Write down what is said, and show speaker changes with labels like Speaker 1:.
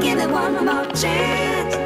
Speaker 1: Give it one more chance.